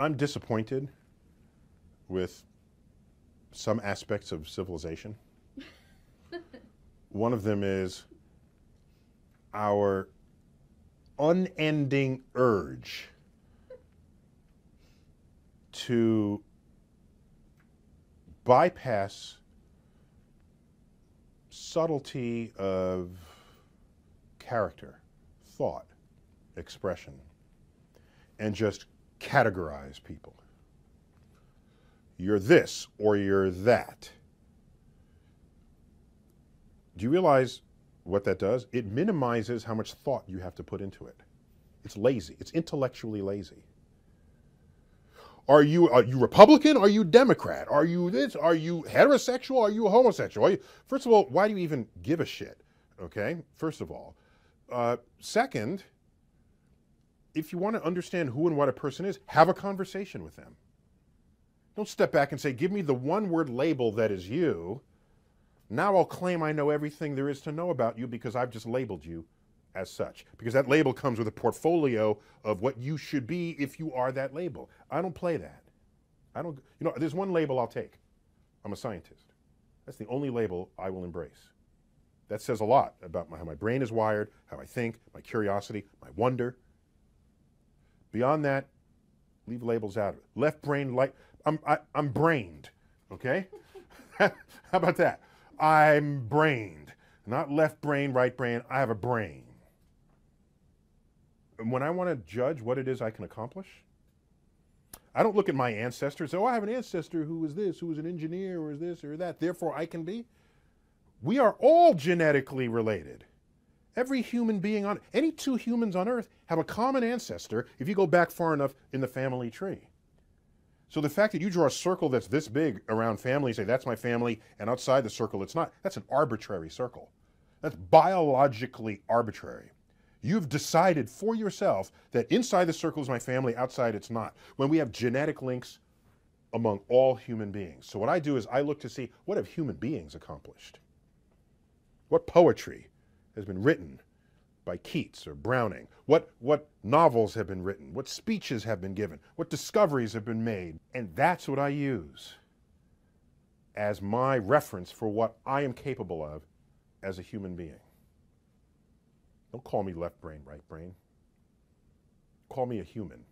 I'm disappointed with some aspects of civilization. One of them is our unending urge to bypass subtlety of character, thought, expression, and just categorize people. You're this or you're that. Do you realize what that does? It minimizes how much thought you have to put into it. It's lazy. It's intellectually lazy. Are you are you Republican? Are you Democrat? Are you this? Are you heterosexual? Are you homosexual? Are you, first of all, why do you even give a shit? Okay, first of all. Uh, second, if you want to understand who and what a person is, have a conversation with them. Don't step back and say, give me the one word label that is you. Now I'll claim I know everything there is to know about you because I've just labeled you as such. Because that label comes with a portfolio of what you should be if you are that label. I don't play that. I don't, you know, there's one label I'll take. I'm a scientist. That's the only label I will embrace. That says a lot about my, how my brain is wired, how I think, my curiosity, my wonder. Beyond that, leave labels out of it. Left brain, light. I'm, I, am i am brained, okay? How about that? I'm brained. Not left brain, right brain. I have a brain. And when I want to judge what it is I can accomplish, I don't look at my ancestors. Oh, I have an ancestor who was this, who was an engineer, or is this or that. Therefore, I can be. We are all genetically related. Every human being on any two humans on Earth have a common ancestor if you go back far enough in the family tree. So the fact that you draw a circle that's this big around family, say that's my family, and outside the circle it's not, that's an arbitrary circle. That's biologically arbitrary. You've decided for yourself that inside the circle is my family, outside it's not. When we have genetic links among all human beings. So what I do is I look to see what have human beings accomplished? What poetry has been written by Keats or Browning? What, what novels have been written? What speeches have been given? What discoveries have been made? And that's what I use as my reference for what I am capable of as a human being. Don't call me left brain, right brain. Call me a human.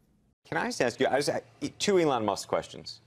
Can I just ask you, I just, two Elon Musk questions.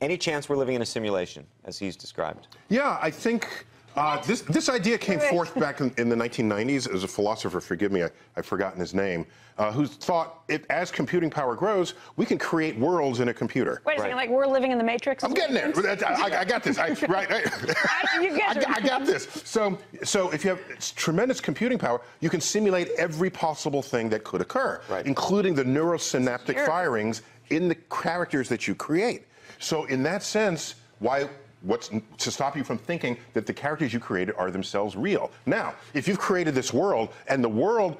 Any chance we're living in a simulation, as he's described? Yeah, I think uh, this, this idea came forth back in, in, the 1990s as a philosopher, forgive me, I, have forgotten his name, uh, who thought it, as computing power grows, we can create worlds in a computer. Wait a second, like we're living in the Matrix? I'm getting there. I, I, got this. I, right. I, you get I, I got this. So, so if you have tremendous computing power, you can simulate every possible thing that could occur, right. including the neurosynaptic sure. firings in the characters that you create. So in that sense, why what's to stop you from thinking that the characters you created are themselves real. Now, if you've created this world and the world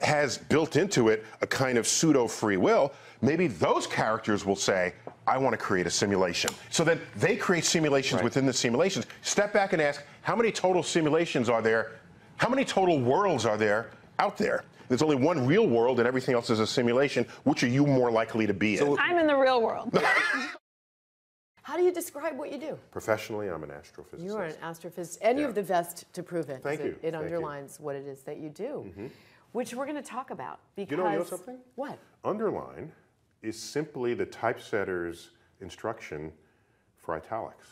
has built into it a kind of pseudo free will, maybe those characters will say, I want to create a simulation. So then they create simulations right. within the simulations. Step back and ask, how many total simulations are there? How many total worlds are there out there? There's only one real world and everything else is a simulation. Which are you more likely to be so in? I'm in the real world. How do you describe what you do? Professionally, I'm an astrophysicist. You are an astrophysicist, and yeah. you have the vest to prove it. Thank you. It, it underlines you. what it is that you do, mm-hmm. which we're going to talk about. Because you know, you know something? What? Underline is simply the typesetter's instruction for italics.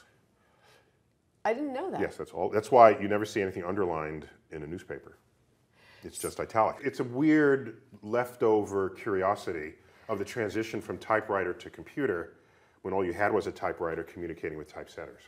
I didn't know that. Yes, that's all. That's why you never see anything underlined in a newspaper. It's just italic. It's a weird leftover curiosity of the transition from typewriter to computer when all you had was a typewriter communicating with typesetters.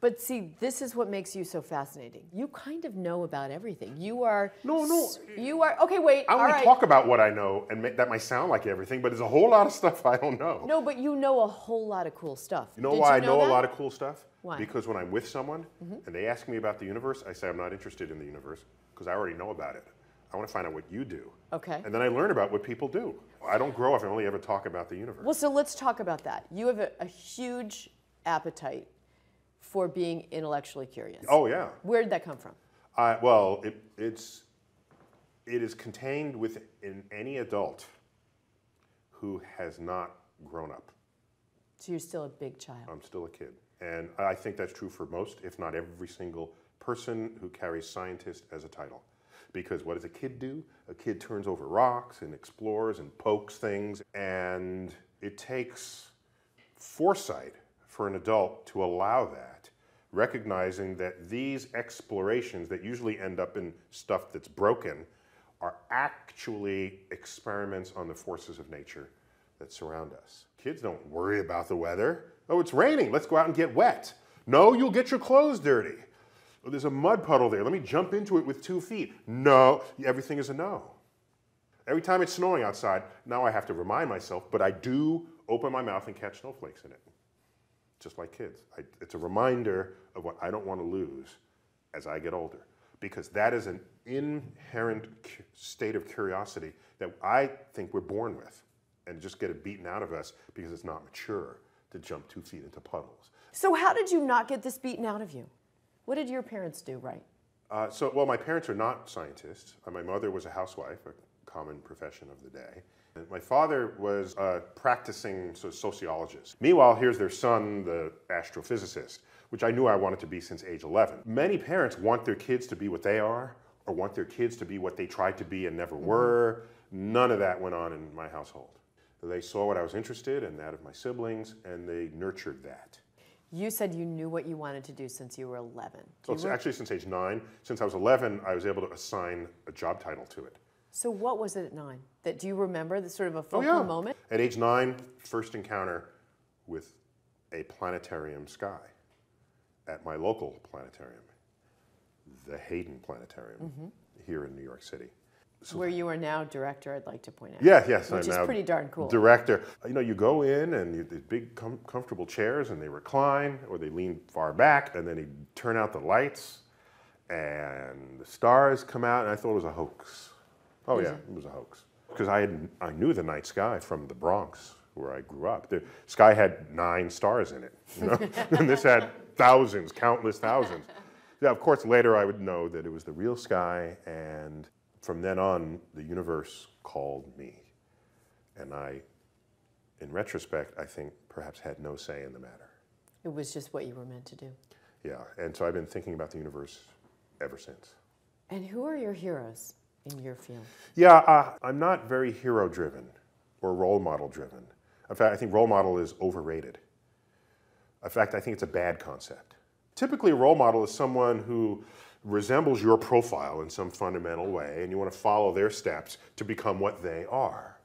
But see, this is what makes you so fascinating. You kind of know about everything. You are no, no. You are okay. Wait. I only right. talk about what I know, and that might sound like everything, but there's a whole lot of stuff I don't know. No, but you know a whole lot of cool stuff. You know Did why you know I know a lot of cool stuff? Why? Because when I'm with someone mm-hmm. and they ask me about the universe, I say I'm not interested in the universe because I already know about it. I want to find out what you do. Okay. And then I learn about what people do. I don't grow up and only ever talk about the universe. Well, so let's talk about that. You have a, a huge appetite for being intellectually curious. Oh yeah. Where did that come from? Uh, well, it, it's it is contained within any adult who has not grown up. So you're still a big child. I'm still a kid. And I think that's true for most, if not every single person who carries scientist as a title. Because what does a kid do? A kid turns over rocks and explores and pokes things, and it takes foresight for an adult to allow that, recognizing that these explorations that usually end up in stuff that's broken are actually experiments on the forces of nature that surround us. Kids don't worry about the weather. Oh, it's raining. Let's go out and get wet. No, you'll get your clothes dirty. Oh, there's a mud puddle there. Let me jump into it with two feet. No, everything is a no. Every time it's snowing outside, now I have to remind myself, but I do open my mouth and catch snowflakes in it. Just like kids. I, it's a reminder of what I don't want to lose as I get older. Because that is an inherent state of curiosity that I think we're born with and just get it beaten out of us because it's not mature to jump two feet into puddles. So how did you not get this beaten out of you? What did your parents do right? Uh, so, well, my parents are not scientists. Uh, my mother was a housewife, a common profession of the day. And my father was a practicing so, sociologist. Meanwhile, here's their son, the astrophysicist, which I knew I wanted to be since age 11. Many parents want their kids to be what they are or want their kids to be what they tried to be and never were. None of that went on in my household. They saw what I was interested in, that of my siblings, and they nurtured that. You said you knew what you wanted to do since you were 11. So it's actually since age nine. Since I was 11, I was able to assign a job title to it. So what was it at nine? That do you remember the sort of a Oh, yeah. moment? At age nine, first encounter with a planetarium sky at my local planetarium, the Hayden Planetarium Mm-hmm. here in New York City. Where you are now director, I'd like to point out. Yeah, yes, Which I'm is now pretty darn cool. Director. You know, you go in and you, these big, com- comfortable chairs, and they recline or they lean far back, and then they turn out the lights, and the stars come out, and I thought it was a hoax. Oh yeah, it was a hoax because I had I knew the night sky from the Bronx where I grew up. The sky had nine stars in it, you know, and this had thousands, countless thousands. Yeah, of course, later I would know that it was the real sky, and from then on, the universe called me. And I, in retrospect, I think perhaps had no say in the matter. It was just what you were meant to do. Yeah, and so I've been thinking about the universe ever since. And who are your heroes in your field? Yeah, uh, I'm not very hero driven or role model driven. In fact, I think role model is overrated. In fact, I think it's a bad concept. Typically, a role model is someone who resembles your profile in some fundamental way, and you want to follow their steps to become what they are.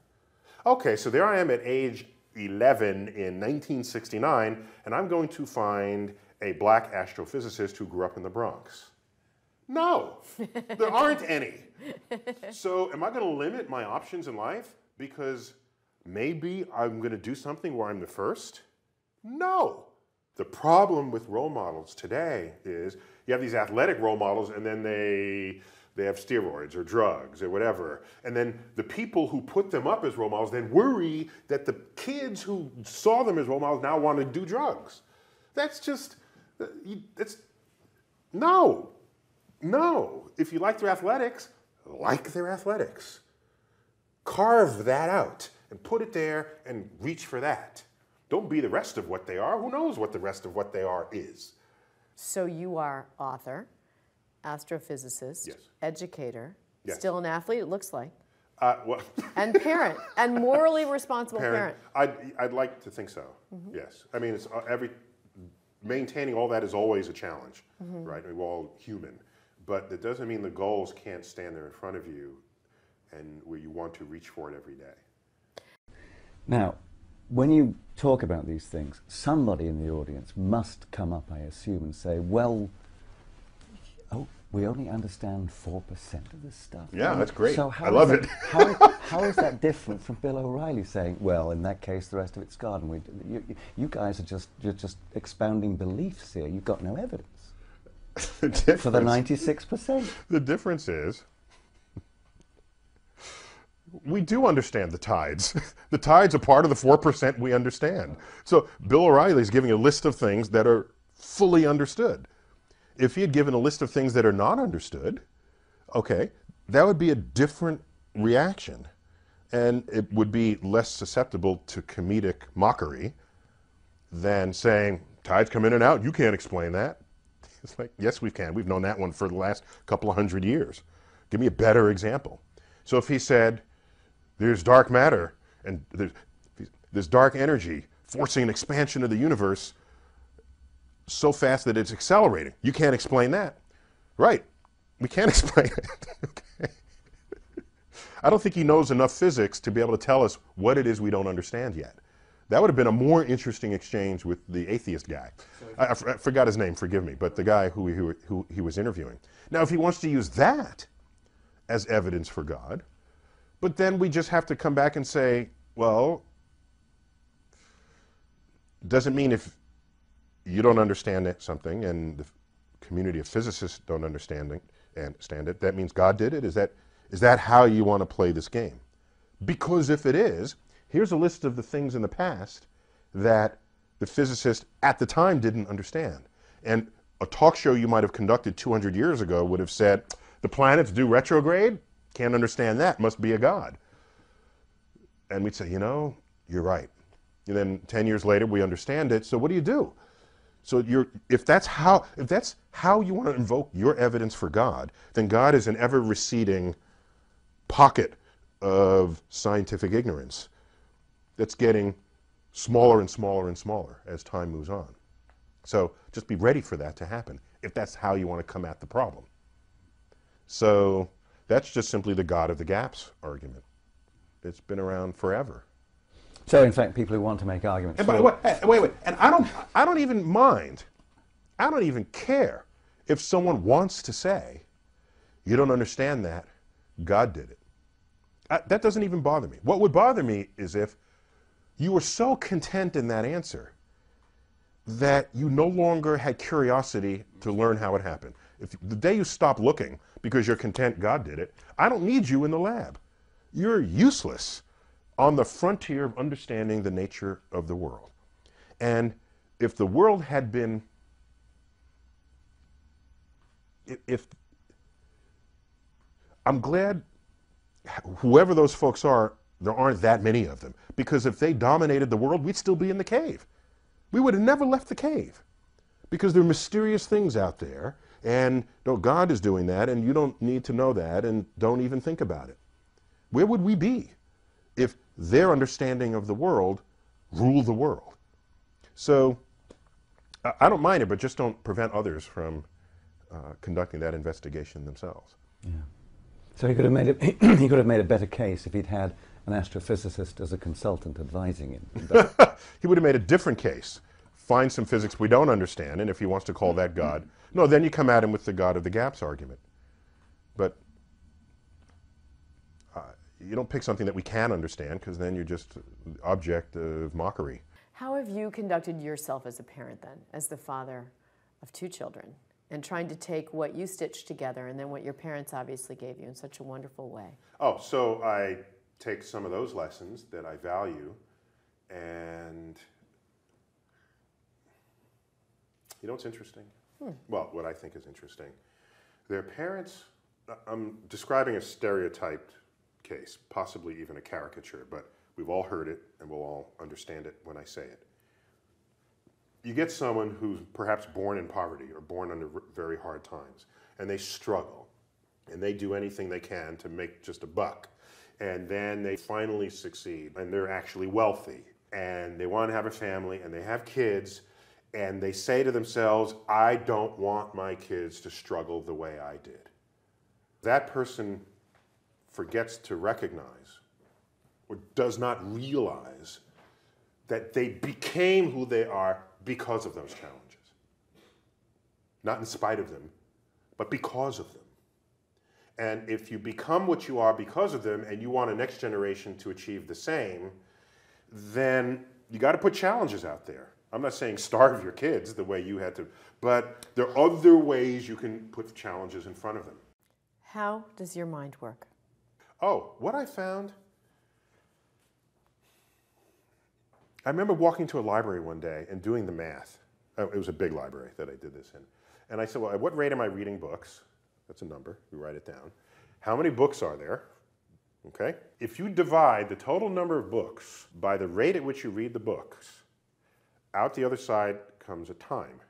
Okay, so there I am at age 11 in 1969, and I'm going to find a black astrophysicist who grew up in the Bronx. No, there aren't any. So, am I going to limit my options in life because maybe I'm going to do something where I'm the first? No. The problem with role models today is you have these athletic role models and then they they have steroids or drugs or whatever. And then the people who put them up as role models then worry that the kids who saw them as role models now want to do drugs. That's just uh, that's no. No. If you like their athletics, like their athletics. Carve that out and put it there and reach for that. Don't be the rest of what they are. Who knows what the rest of what they are is? So you are author, astrophysicist, Yes. educator, Yes. still an athlete, it looks like, Uh, well, and parent, and morally responsible parent. parent. I'd, I'd like to think so. Yes. I mean, it's uh, every maintaining all that is always a challenge, right? I mean, we're all human, but that doesn't mean the goals can't stand there in front of you, and where you want to reach for it every day. Now, when you talk about these things, somebody in the audience must come up, I assume, and say, well, oh, we only understand 4% of this stuff. Yeah, that's great. So how I love that- it. how, how is that different from Bill O'Reilly saying, well, in that case, the rest of it's garden? We, you, you- you guys are just, you're just expounding beliefs here. You've got no evidence the for the 96%. The difference is we do understand the tides. the tides are part of the 4% we understand. So Bill O'Reilly is giving a list of things that are fully understood. If he had given a list of things that are not understood, okay, that would be a different reaction. And it would be less susceptible to comedic mockery than saying, tides come in and out, you can't explain that. It's like, yes, we can. We've known that one for the last couple of hundred years. Give me a better example. So if he said, there's dark matter and there's, there's dark energy forcing an expansion of the universe so fast that it's accelerating, you can't explain that. Right. We can't explain it. okay. I don't think he knows enough physics to be able to tell us what it is we don't understand yet. That would have been a more interesting exchange with the atheist guy. I, I forgot his name, forgive me, but the guy who, who, who he was interviewing. Now, if he wants to use that as evidence for God, but then we just have to come back and say, well, doesn't mean if you don't understand it, something and the community of physicists don't understand it, understand it, that means God did it? Is that, is that how you want to play this game? Because if it is, here's a list of the things in the past that the physicist at the time didn't understand. And a talk show you might have conducted 200 years ago would have said, the planets do retrograde? Can't understand that. Must be a God. And we'd say, you know, you're right. And then 10 years later, we understand it. So what do you do? So you're, if that's how if that's how you want to invoke your evidence for God, then God is an ever receding pocket of scientific ignorance that's getting smaller and smaller and smaller as time moves on. So just be ready for that to happen if that's how you want to come at the problem. So that's just simply the God of the gaps argument. It's been around forever. So, in fact, people who want to make arguments. And by the way, wait, wait, and I don't, I don't even mind, I don't even care if someone wants to say, you don't understand that, God did it. I, that doesn't even bother me. What would bother me is if you were so content in that answer that you no longer had curiosity to learn how it happened. If the day you stop looking because you're content God did it, I don't need you in the lab. You're useless on the frontier of understanding the nature of the world. And if the world had been, if, I'm glad whoever those folks are, there aren't that many of them. Because if they dominated the world, we'd still be in the cave. We would have never left the cave. Because there are mysterious things out there, and no, God is doing that, and you don't need to know that, and don't even think about it. Where would we be if their understanding of the world rule the world. So I don't mind it, but just don't prevent others from uh, conducting that investigation themselves. Yeah. So he could have made a, he could have made a better case if he'd had an astrophysicist as a consultant advising him. he would have made a different case. Find some physics we don't understand, and if he wants to call that God, no, then you come at him with the God of the gaps argument. But uh, you don't pick something that we can understand because then you're just object of mockery. How have you conducted yourself as a parent then, as the father of two children, and trying to take what you stitched together and then what your parents obviously gave you in such a wonderful way? Oh, so I take some of those lessons that I value and you know what's interesting? Hmm. Well, what I think is interesting. Their parents, I'm describing a stereotyped case, possibly even a caricature, but we've all heard it and we'll all understand it when I say it. You get someone who's perhaps born in poverty or born under very hard times, and they struggle, and they do anything they can to make just a buck. And then they finally succeed, and they're actually wealthy, and they want to have a family, and they have kids, and they say to themselves, I don't want my kids to struggle the way I did. That person forgets to recognize or does not realize that they became who they are because of those challenges. Not in spite of them, but because of them. And if you become what you are because of them and you want a next generation to achieve the same, then you got to put challenges out there. I'm not saying starve your kids the way you had to, but there are other ways you can put challenges in front of them. How does your mind work? Oh, what I found. I remember walking to a library one day and doing the math. Oh, it was a big library that I did this in. And I said, Well, at what rate am I reading books? That's a number. We write it down. How many books are there? Okay? If you divide the total number of books by the rate at which you read the books, out the other side comes a time.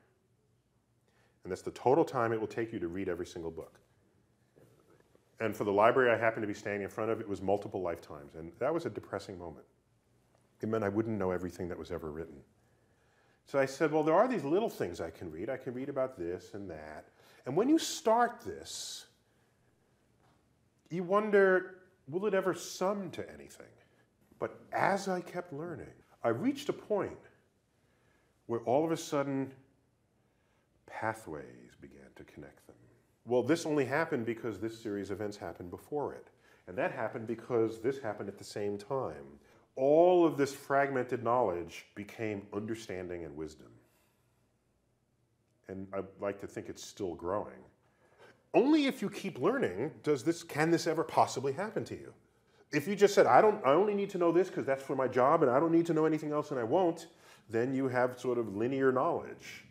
And that's the total time it will take you to read every single book. And for the library I happened to be standing in front of, it was multiple lifetimes. And that was a depressing moment. It meant I wouldn't know everything that was ever written. So I said, well, there are these little things I can read. I can read about this and that. And when you start this, you wonder, will it ever sum to anything? But as I kept learning, I reached a point where all of a sudden pathways began to connect them. Well, this only happened because this series of events happened before it. And that happened because this happened at the same time. All of this fragmented knowledge became understanding and wisdom. And I'd like to think it's still growing. Only if you keep learning does this can this ever possibly happen to you. If you just said, I don't I only need to know this because that's for my job and I don't need to know anything else and I won't, then you have sort of linear knowledge.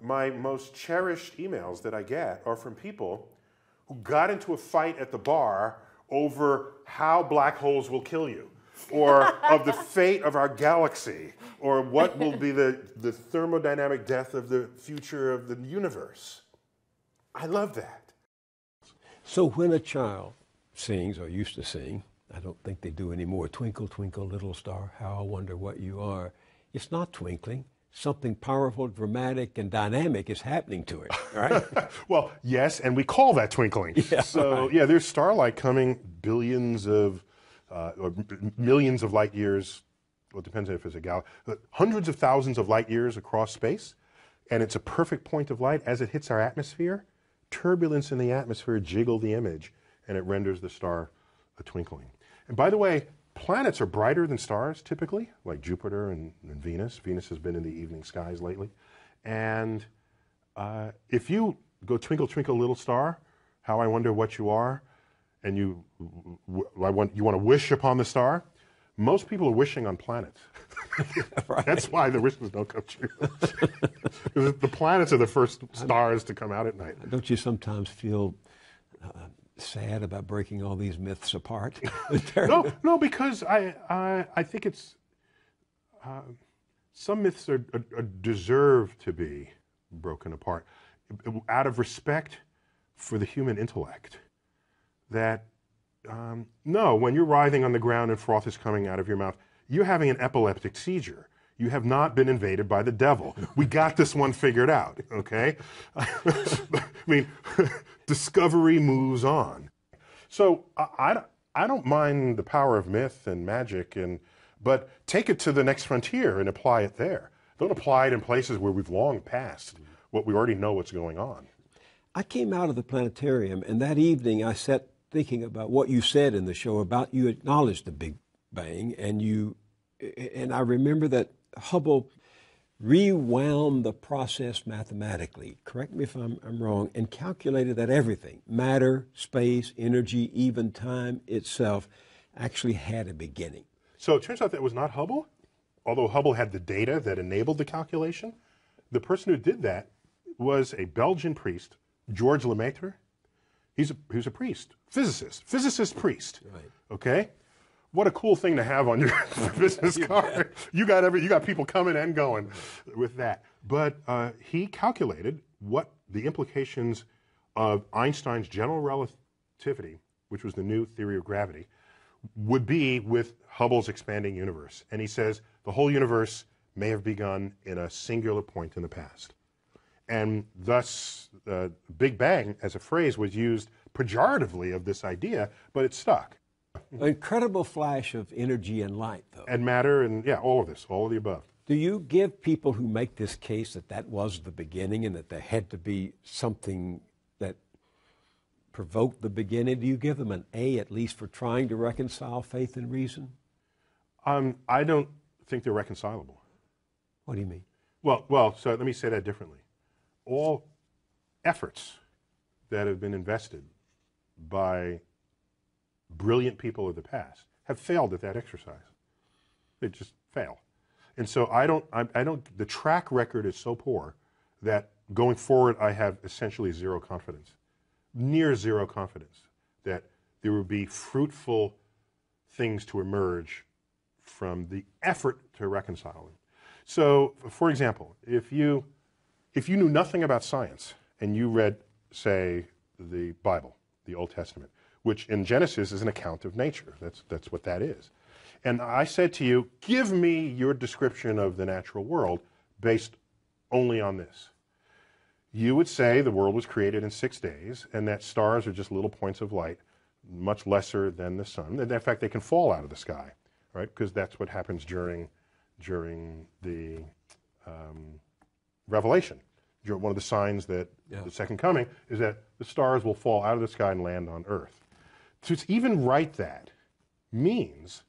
My most cherished emails that I get are from people who got into a fight at the bar over how black holes will kill you, or of the fate of our galaxy, or what will be the, the thermodynamic death of the future of the universe. I love that. So when a child sings or used to sing, I don't think they do anymore, Twinkle, Twinkle, Little Star, how I wonder what you are, it's not twinkling something powerful, dramatic, and dynamic is happening to it, right? well, yes, and we call that twinkling. Yeah, so, right. yeah, there's starlight coming billions of, uh, or millions of light years, well, it depends if it's a galaxy, hundreds of thousands of light years across space, and it's a perfect point of light. As it hits our atmosphere, turbulence in the atmosphere jiggle the image, and it renders the star a twinkling. And by the way, Planets are brighter than stars typically, like Jupiter and, and Venus. Venus has been in the evening skies lately. And uh, if you go twinkle, twinkle, little star, how I wonder what you are, and you, I want, you want to wish upon the star, most people are wishing on planets. right. That's why the wishes don't come true. the planets are the first stars to come out at night. Don't you sometimes feel uh, sad about breaking all these myths apart? no, no, because I, I, I think it's uh, some myths are, are, deserve to be broken apart out of respect for the human intellect. That um, no, when you're writhing on the ground and froth is coming out of your mouth, you're having an epileptic seizure. You have not been invaded by the devil. We got this one figured out, okay? I mean, discovery moves on. So I, I, don't mind the power of myth and magic, and, but take it to the next frontier and apply it there. Don't apply it in places where we've long passed what we already know what's going on. I came out of the planetarium, and that evening I sat thinking about what you said in the show about you acknowledged the Big Bang, and you, and I remember that Hubble rewound the process mathematically, correct me if I'm, I'm, wrong, and calculated that everything, matter, space, energy, even time itself, actually had a beginning. So it turns out that was not Hubble, although Hubble had the data that enabled the calculation. The person who did that was a Belgian priest, George Lemaitre. He's a, he's a priest, physicist, physicist priest. Right. Okay? What a cool thing to have on your business card. You got every, you got people coming and going with that. But uh, he calculated what the implications of Einstein's general relativity, which was the new theory of gravity, would be with Hubble's expanding universe. And he says the whole universe may have begun in a singular point in the past. And thus, uh, Big Bang as a phrase was used pejoratively of this idea, but it stuck. An incredible flash of energy and light, though. And matter, and yeah, all of this, all of the above. Do you give people who make this case that that was the beginning and that there had to be something that provoked the beginning? Do you give them an A at least for trying to reconcile faith and reason? Um, I don't think they're reconcilable. What do you mean? Well, well, so let me say that differently. All efforts that have been invested by brilliant people of the past have failed at that exercise. They just fail. And so I don't, I, I don't, the track record is so poor that going forward I have essentially zero confidence, near zero confidence that there will be fruitful things to emerge from the effort to reconcile them. So, for example, if you if you knew nothing about science and you read, say, the Bible, the Old Testament, which in Genesis is an account of nature, that's that's what that is. And I said to you, give me your description of the natural world based only on this. You would say the world was created in six days and that stars are just little points of light, much lesser than the sun. In fact, they can fall out of the sky, right? Because that's what happens during, during the um, revelation. One of the signs that Yeah. the second coming is that the stars will fall out of the sky and land on earth. To even write that means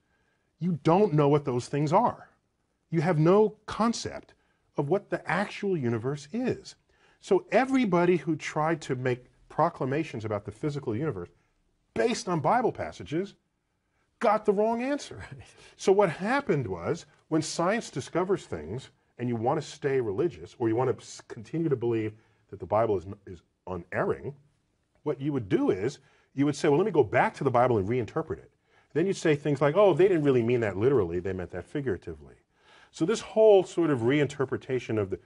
you don't know what those things are. You have no concept of what the actual universe is. So everybody who tried to make proclamations about the physical universe based on Bible passages got the wrong answer. So what happened was when science discovers things and you want to stay religious or you want to continue to believe that the Bible is, is unerring, what you would do is you would say, well, let me go back to the Bible and reinterpret it. Then you'd say things like, oh, they didn't really mean that literally, they meant that figuratively. So this whole sort of reinterpretation of the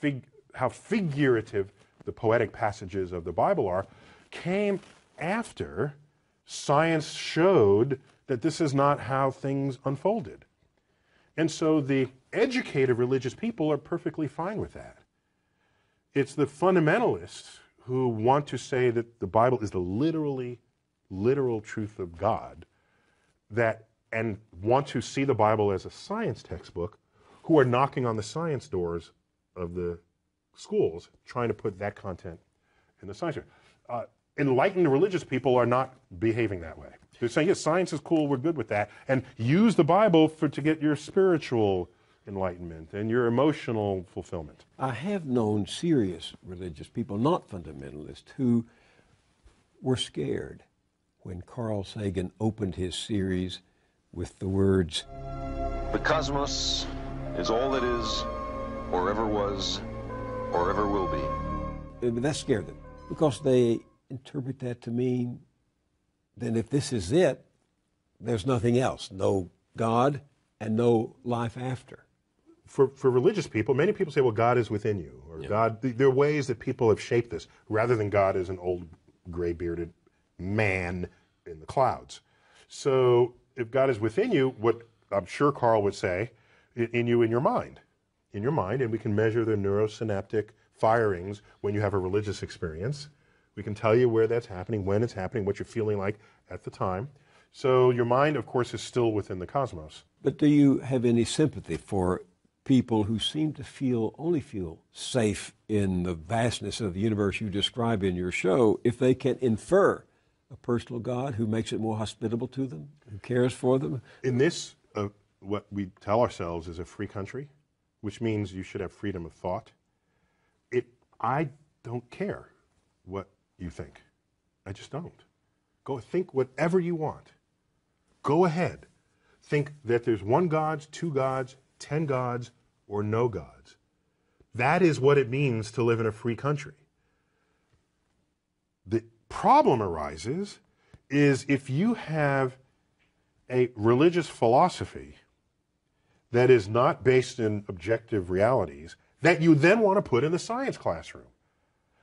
fig- how figurative the poetic passages of the Bible are came after science showed that this is not how things unfolded. And so the educated religious people are perfectly fine with that. It's the fundamentalists who want to say that the Bible is the literally literal truth of God that and want to see the Bible as a science textbook who are knocking on the science doors of the schools trying to put that content in the science. Uh, enlightened religious people are not behaving that way. They're saying, yes, science is cool, we're good with that, and use the Bible for to get your spiritual enlightenment and your emotional fulfillment. I have known serious religious people, not fundamentalists, who were scared when Carl Sagan opened his series with the words, The cosmos is all that is, or ever was, or ever will be. Uh, that scared them because they interpret that to mean then if this is it, there's nothing else. No God and no life after. For, for religious people, many people say, well, God is within you, or God, there are ways that people have shaped this, rather than God is an old gray bearded man in the clouds. So if God is within you, what I'm sure Carl would say, in you, in your mind, in your mind, and we can measure the neurosynaptic firings when you have a religious experience. We can tell you where that's happening, when it's happening, what you're feeling like at the time. So your mind, of course, is still within the cosmos. But do you have any sympathy for people who seem to feel only feel safe in the vastness of the universe you describe in your show if they can infer a personal God who makes it more hospitable to them, who cares for them? in this, uh, what we tell ourselves is a free country, which means you should have freedom of thought. It, I don't care what you think. I just don't. Go think whatever you want. Go ahead. Think that there's one God, two gods, ten gods, or no gods. That is what it means to live in a free country. The problem arises is if you have a religious philosophy that is not based in objective realities that you then want to put in the science classroom.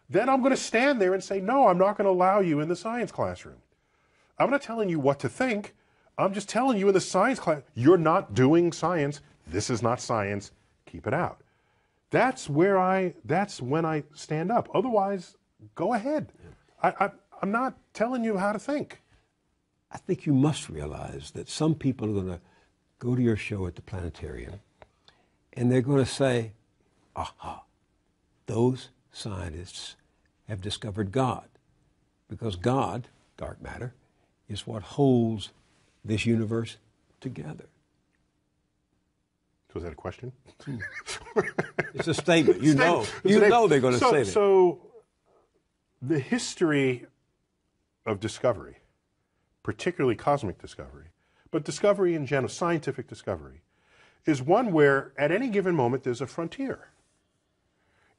Then I'm going to stand there and say, no, I'm not going to allow you in the science classroom. I'm not telling you what to think. I'm just telling you in the science class, you're not doing science. This is not science. Keep it out. That's where I, that's when I stand up. Otherwise, go ahead. I, I, I'm not telling you how to think. I think you must realize that some people are going to go to your show at the planetarium and they're going to say, aha, those scientists have discovered God. Because God, dark matter, is what holds this universe together. So is that a question? It's a statement. You know, you Statement. know they're going to so, say that. So, the history of discovery, particularly cosmic discovery, but discovery in general, scientific discovery, is one where at any given moment there's a frontier.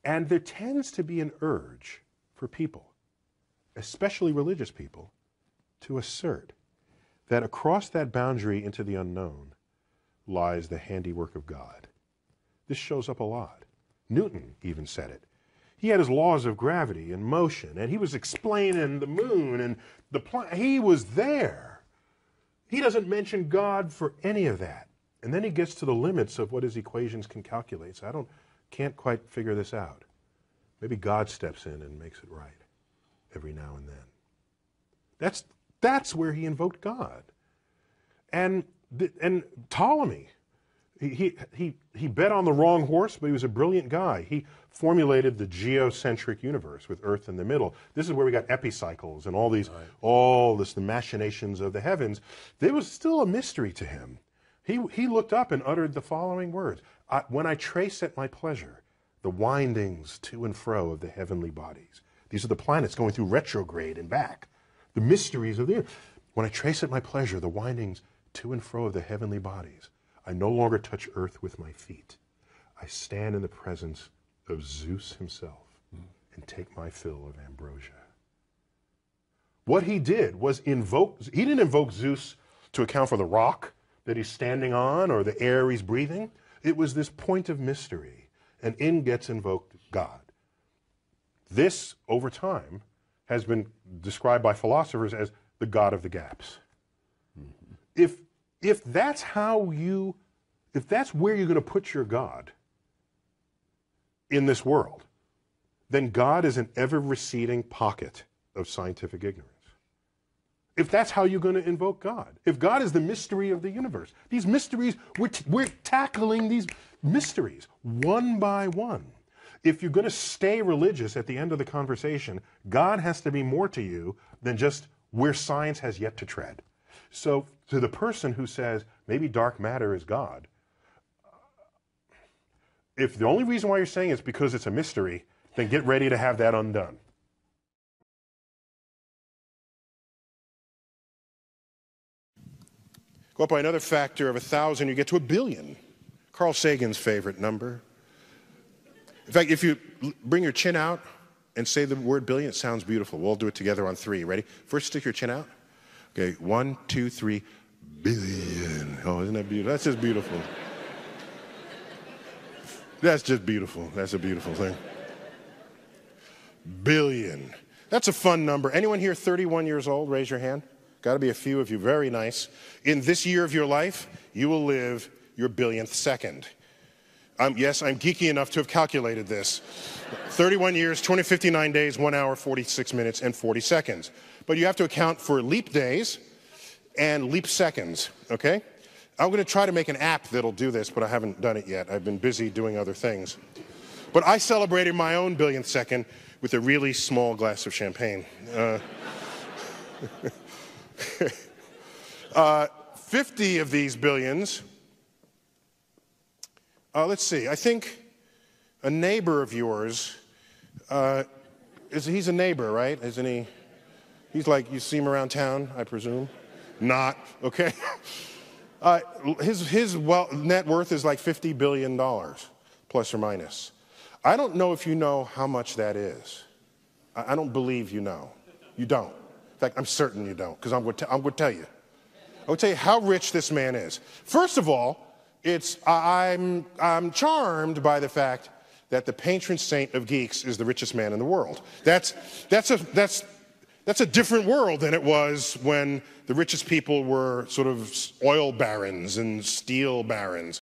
And there tends to be an urge for people, especially religious people, to assert that across that boundary into the unknown lies the handiwork of God. This shows up a lot. Newton even said it. He had his laws of gravity and motion, and he was explaining the moon and the planet. He was there. He doesn't mention God for any of that. And then he gets to the limits of what his equations can calculate. So I don't, can't quite figure this out. Maybe God steps in and makes it right every now and then. That's, that's where he invoked God. And, and Ptolemy, he, he, he bet on the wrong horse, but he was a brilliant guy. He formulated the geocentric universe with Earth in the middle. This is where we got epicycles and all these, right. all this, the machinations of the heavens. There was still a mystery to him. He, he looked up and uttered the following words I, When I trace at my pleasure the windings to and fro of the heavenly bodies, these are the planets going through retrograde and back, the mysteries of the earth. When I trace at my pleasure the windings to and fro of the heavenly bodies, I no longer touch earth with my feet. I stand in the presence of Zeus himself and take my fill of ambrosia. What he did was invoke, he didn't invoke Zeus to account for the rock that he's standing on or the air he's breathing. It was this point of mystery, and in gets invoked God. This, over time, has been described by philosophers as the God of the gaps. If, if that's how you, if that's where you're going to put your God in this world, then God is an ever receding pocket of scientific ignorance if that's how you're going to invoke God. If God is the mystery of the universe, these mysteries, we're, t- we're tackling these mysteries one by one. If you're going to stay religious at the end of the conversation, God has to be more to you than just where science has yet to tread. So, to the person who says maybe dark matter is God, if the only reason why you're saying it's because it's a mystery, then get ready to have that undone. Go up by another factor of a thousand, you get to a billion. Carl Sagan's favorite number. In fact, if you bring your chin out and say the word billion, it sounds beautiful. We'll all do it together on three. Ready? First, stick your chin out. Okay, one, two, three, billion. Oh, isn't that beautiful? That's just beautiful. That's just beautiful. That's a beautiful thing. Billion. That's a fun number. Anyone here 31 years old? Raise your hand. Got to be a few of you. Very nice. In this year of your life, you will live your billionth second. Um, yes, I'm geeky enough to have calculated this 31 years, 259 days, 1 hour, 46 minutes, and 40 seconds. But you have to account for leap days and leap seconds, okay? I'm going to try to make an app that'll do this, but I haven't done it yet. I've been busy doing other things. But I celebrated my own billionth second with a really small glass of champagne. Uh, uh, 50 of these billions, uh, let's see, I think a neighbor of yours, uh, is, he's a neighbor, right? Isn't he? He's like, you see him around town, I presume? Not, okay? Uh, his his well, net worth is like $50 billion, plus or minus. I don't know if you know how much that is. I, I don't believe you know. You don't In fact, I'm certain you don't, because I'm going to tell you. I will tell you how rich this man is. First of all, it's, I'm, I'm charmed by the fact that the patron saint of geeks is the richest man in the world. That's, that's, a, that's, that's a different world than it was when the richest people were sort of oil barons and steel barons.